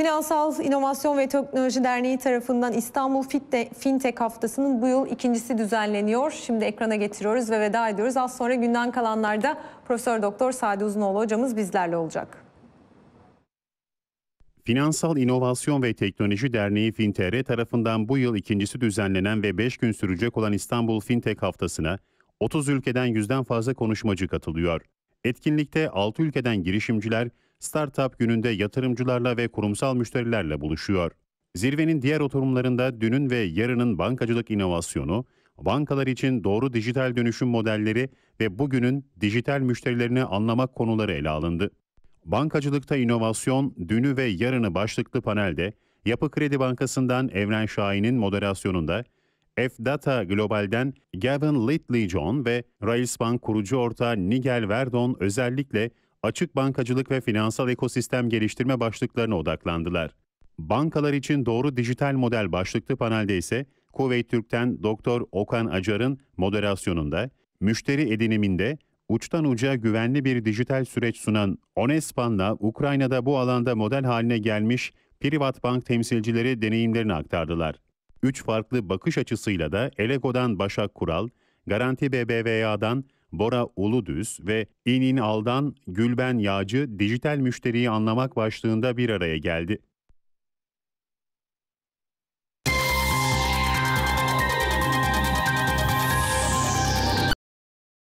Finansal İnovasyon ve Teknoloji Derneği tarafından İstanbul Fintech Haftası'nın bu yıl ikincisi düzenleniyor. Şimdi ekrana getiriyoruz ve veda ediyoruz. Az sonra günden kalanlarda Profesör Doktor Sadi Uzunoğlu hocamız bizlerle olacak. Finansal İnovasyon ve Teknoloji Derneği Fintere tarafından bu yıl ikincisi düzenlenen ve 5 gün sürecek olan İstanbul Fintech Haftası'na 30 ülkeden yüzden fazla konuşmacı katılıyor. Etkinlikte 6 ülkeden girişimciler, Startup gününde yatırımcılarla ve kurumsal müşterilerle buluşuyor. Zirvenin diğer oturumlarında dünün ve yarının bankacılık inovasyonu, bankalar için doğru dijital dönüşüm modelleri ve bugünün dijital müşterilerini anlamak konuları ele alındı. Bankacılıkta inovasyon, dünü ve yarını başlıklı panelde Yapı Kredi Bankası'ndan Evren Şahin'in moderasyonunda F-Data Global'den Gavin Littlejohn ve Railsbank kurucu ortağı Nigel Verdon özellikle açık bankacılık ve finansal ekosistem geliştirme başlıklarına odaklandılar. Bankalar için doğru dijital model başlıklı panelde ise Kuveyt Türk'ten Dr. Okan Acar'ın moderasyonunda müşteri ediniminde uçtan uca güvenli bir dijital süreç sunan Onespan'la Ukrayna'da bu alanda model haline gelmiş Privat Bank temsilcileri deneyimlerini aktardılar. Üç farklı bakış açısıyla da Elego'dan Başak Kural, Garanti BBVA'dan Bora Uludüz ve İnin Al'dan Gülben Yağcı dijital müşteriyi anlamak başlığında bir araya geldi.